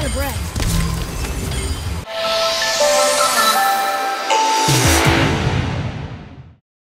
out of breath.